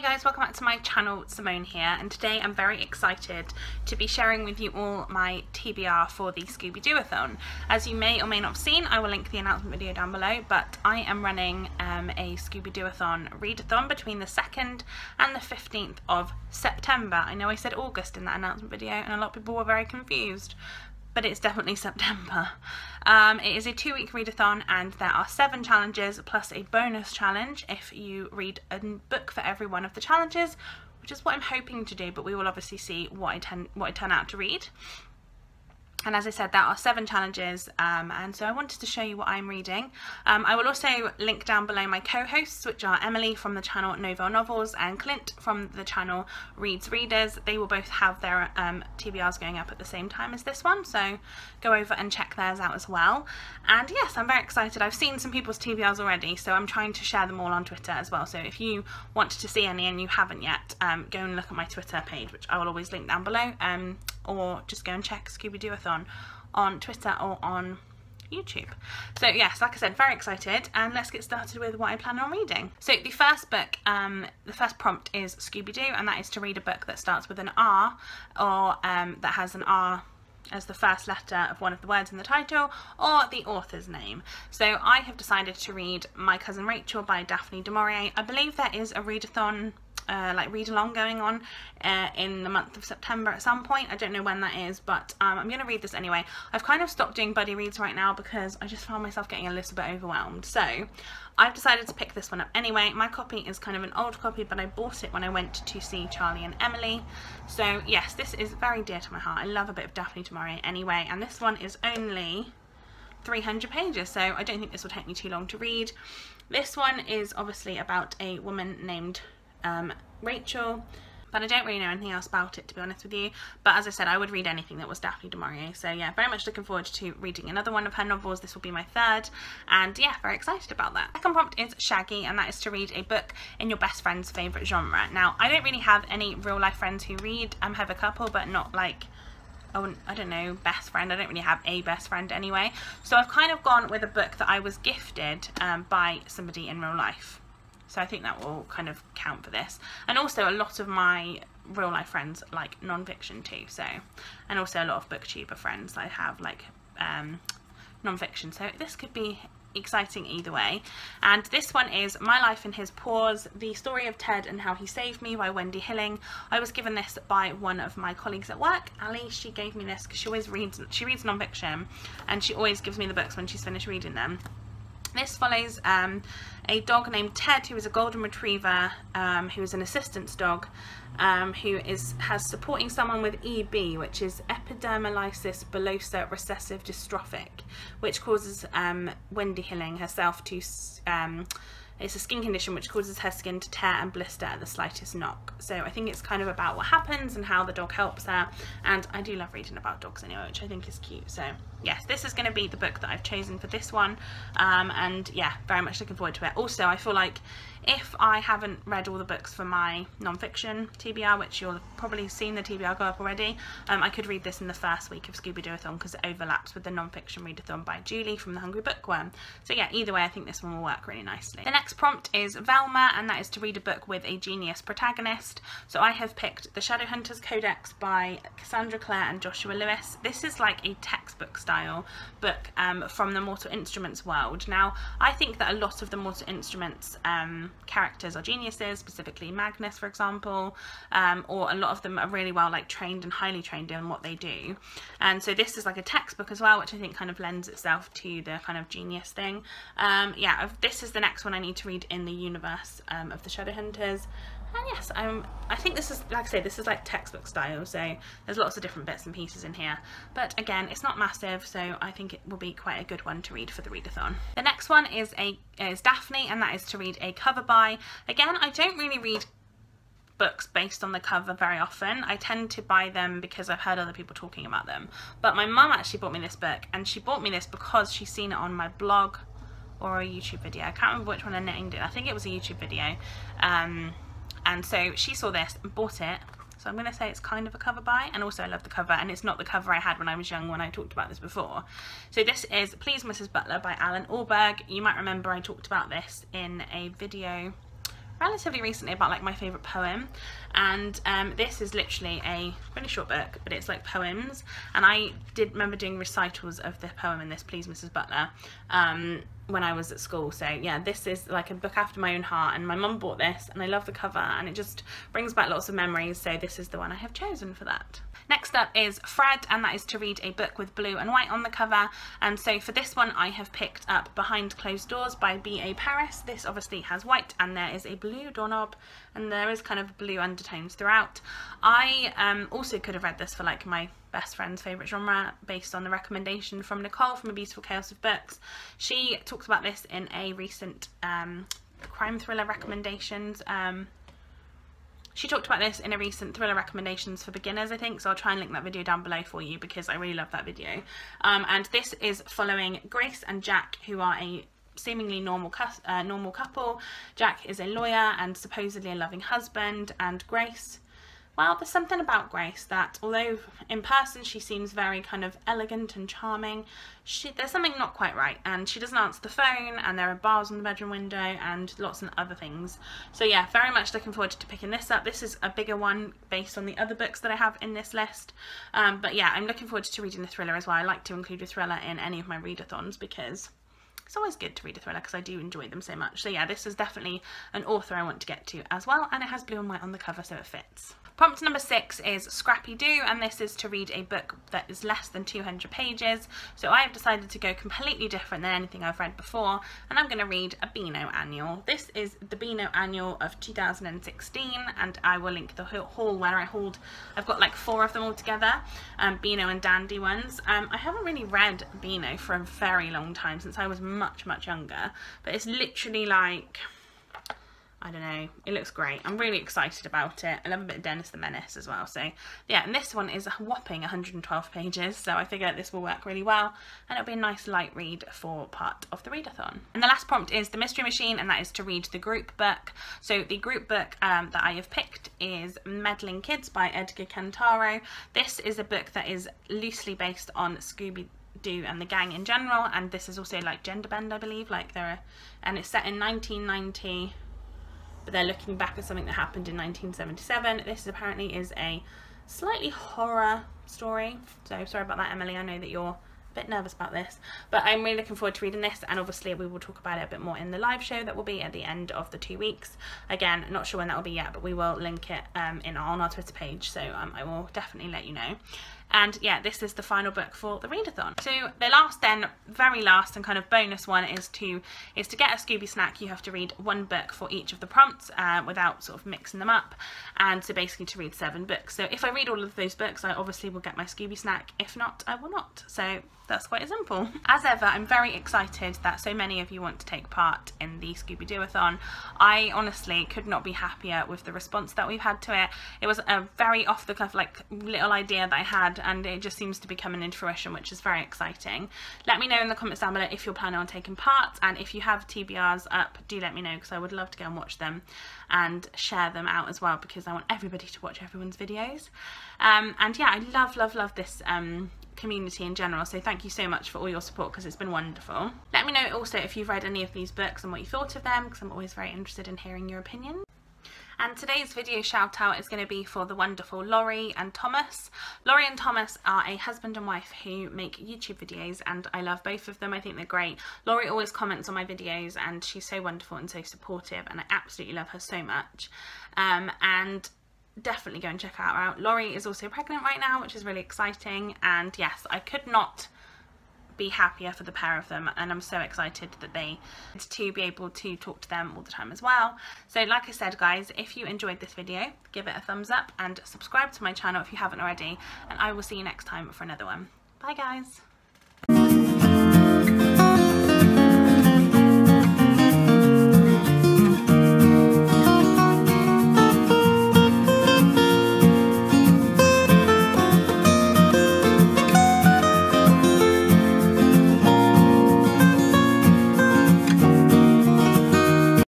Hey guys, welcome back to my channel, Simone here, and today I'm very excited to be sharing with you all my TBR for the Scooby-Doo-a-thon. As you may or may not have seen, I will link the announcement video down below, but I am running um, a Scooby-Doo-a-thon readathon between the 2nd and the 15th of September. I know I said August in that announcement video, and a lot of people were very confused, but it's definitely September. Um, it is a two week readathon and there are seven challenges plus a bonus challenge if you read a book for every one of the challenges, which is what I'm hoping to do, but we will obviously see what I, ten what I turn out to read and as I said there are seven challenges um, and so I wanted to show you what I'm reading. Um, I will also link down below my co-hosts which are Emily from the channel Novelle Novels and Clint from the channel Reads Readers. They will both have their um, TBRs going up at the same time as this one so go over and check theirs out as well. And yes I'm very excited. I've seen some people's TBRs already so I'm trying to share them all on Twitter as well so if you want to see any and you haven't yet um, go and look at my Twitter page which I will always link down below um, or just go and check Scooby-Doo-a-thon on Twitter or on YouTube. So yes, like I said, very excited and let's get started with what I plan on reading. So the first book, um, the first prompt is Scooby-Doo and that is to read a book that starts with an R or um, that has an R as the first letter of one of the words in the title or the author's name. So I have decided to read My Cousin Rachel by Daphne du Maurier. I believe there is a readathon uh, like read along going on uh, in the month of September at some point. I don't know when that is, but um, I'm going to read this anyway. I've kind of stopped doing buddy reads right now because I just found myself getting a little bit overwhelmed. So I've decided to pick this one up anyway. My copy is kind of an old copy, but I bought it when I went to see Charlie and Emily. So yes, this is very dear to my heart. I love a bit of Daphne Maurier anyway, and this one is only 300 pages, so I don't think this will take me too long to read. This one is obviously about a woman named um, Rachel but I don't really know anything else about it to be honest with you but as I said I would read anything that was Daphne du Maurier so yeah very much looking forward to reading another one of her novels this will be my third and yeah very excited about that. Second prompt is Shaggy and that is to read a book in your best friend's favourite genre. Now I don't really have any real life friends who read I um, have a couple but not like oh, I don't know, best friend. I don't really have a best friend anyway. So I've kind of gone with a book that I was gifted um, by somebody in real life. So I think that will kind of count for this. And also a lot of my real life friends like non-fiction too. So, and also a lot of booktuber friends I have like um, non-fiction. So this could be exciting either way and this one is My Life in His Paws the story of Ted and how he saved me by Wendy Hilling I was given this by one of my colleagues at work Ali she gave me this because she always reads she reads non-fiction and she always gives me the books when she's finished reading them this follows um, a dog named Ted who is a golden retriever um, who is an assistance dog um, who is has supporting someone with EB which is epidermolysis bullosa recessive dystrophic which causes um, Wendy Hilling herself to um, it's a skin condition which causes her skin to tear and blister at the slightest knock. So I think it's kind of about what happens and how the dog helps her. And I do love reading about dogs anyway, which I think is cute. So yes, this is going to be the book that I've chosen for this one. Um, and yeah, very much looking forward to it. Also, I feel like if I haven't read all the books for my non-fiction TBR, which you'll have probably seen the TBR go up already, um, I could read this in the first week of Scooby-Doo-a-thon because it overlaps with the non-fiction readathon by Julie from The Hungry Bookworm. So yeah, either way, I think this one will work really nicely. The next prompt is Velma, and that is to read a book with a genius protagonist. So I have picked The Shadowhunters Codex by Cassandra Clare and Joshua Lewis. This is like a textbook style book um, from the Mortal Instruments world. Now, I think that a lot of the Mortal Instruments um, characters are geniuses, specifically Magnus, for example, um, or a lot of them are really well like trained and highly trained in what they do. And so this is like a textbook as well, which I think kind of lends itself to the kind of genius thing. Um, yeah, this is the next one I need to read in the universe um, of the Shadowhunters. And yes, um, I think this is, like I say, this is like textbook style, so there's lots of different bits and pieces in here. But again, it's not massive, so I think it will be quite a good one to read for the readathon. The next one is a is Daphne, and that is to read a cover by. Again, I don't really read books based on the cover very often. I tend to buy them because I've heard other people talking about them. But my mum actually bought me this book, and she bought me this because she's seen it on my blog or a YouTube video. I can't remember which one I knitting did. I think it was a YouTube video. Um, and so she saw this and bought it so I'm going to say it's kind of a cover buy. and also I love the cover and it's not the cover I had when I was young when I talked about this before. So this is Please Mrs Butler by Allan Ahlberg. You might remember I talked about this in a video relatively recently about like my favourite poem and um, this is literally a really short book but it's like poems and I did remember doing recitals of the poem in this Please Mrs Butler um, when I was at school so yeah this is like a book after my own heart and my mum bought this and I love the cover and it just brings back lots of memories so this is the one I have chosen for that. Next up is Fred and that is to read a book with blue and white on the cover and so for this one I have picked up Behind Closed Doors by B.A. Paris. This obviously has white and there is a blue doorknob and there is kind of blue undertones throughout. I um, also could have read this for like my best friend's favourite genre based on the recommendation from Nicole from A Beautiful Chaos of Books. She talks about this in a recent um, crime thriller recommendations um, she talked about this in a recent thriller recommendations for beginners, I think, so I'll try and link that video down below for you because I really love that video. Um, and this is following Grace and Jack, who are a seemingly normal uh, normal couple. Jack is a lawyer and supposedly a loving husband, and Grace well, there's something about Grace that, although in person she seems very kind of elegant and charming, she, there's something not quite right. And she doesn't answer the phone, and there are bars on the bedroom window, and lots of other things. So yeah, very much looking forward to picking this up. This is a bigger one based on the other books that I have in this list. Um, but yeah, I'm looking forward to reading the thriller as well. I like to include a thriller in any of my readathons because it's always good to read a thriller because I do enjoy them so much. So yeah, this is definitely an author I want to get to as well, and it has blue and white on the cover, so it fits. Prompt number six is Scrappy Doo, and this is to read a book that is less than 200 pages. So I have decided to go completely different than anything I've read before, and I'm going to read a Beano Annual. This is the Beano Annual of 2016, and I will link the haul where I hauled. I've got like four of them all together, um, Beano and Dandy ones. Um, I haven't really read Beano for a very long time since I was much, much younger. But it's literally like, I don't know, it looks great. I'm really excited about it. I love a bit of Dennis the Menace as well. So yeah, and this one is a whopping 112 pages. So I figure this will work really well and it'll be a nice light read for part of the readathon. And the last prompt is The Mystery Machine and that is to read the group book. So the group book um, that I have picked is Meddling Kids by Edgar Cantero. This is a book that is loosely based on Scooby do and the gang in general and this is also like gender bend I believe like there are and it's set in 1990 but they're looking back at something that happened in 1977 this apparently is a slightly horror story. So sorry about that Emily. I know that you're a bit nervous about this but I'm really looking forward to reading this and obviously we will talk about it a bit more in the live show that will be at the end of the two weeks. Again not sure when that will be yet but we will link it um, in on our Twitter page so um, I will definitely let you know and yeah this is the final book for the readathon so the last then very last and kind of bonus one is to is to get a Scooby snack you have to read one book for each of the prompts uh, without sort of mixing them up and so basically to read seven books so if I read all of those books I obviously will get my Scooby snack if not I will not so that's quite simple. As ever, I'm very excited that so many of you want to take part in the Scooby-Doo-a-thon. I honestly could not be happier with the response that we've had to it. It was a very off-the-cuff like little idea that I had and it just seems to be coming into fruition, which is very exciting. Let me know in the comments down below if you're planning on taking part and if you have TBRs up, do let me know because I would love to go and watch them and share them out as well because I want everybody to watch everyone's videos. Um, and yeah, I love, love, love this um, community in general so thank you so much for all your support because it's been wonderful. Let me know also if you've read any of these books and what you thought of them because I'm always very interested in hearing your opinion. And today's video shout out is going to be for the wonderful Lori and Thomas. Lori and Thomas are a husband and wife who make YouTube videos and I love both of them. I think they're great. Lori always comments on my videos and she's so wonderful and so supportive and I absolutely love her so much. Um, and definitely go and check her out. Lori is also pregnant right now, which is really exciting. And yes, I could not be happier for the pair of them and I'm so excited that they to be able to talk to them all the time as well. So like I said guys, if you enjoyed this video, give it a thumbs up and subscribe to my channel if you haven't already and I will see you next time for another one. Bye guys!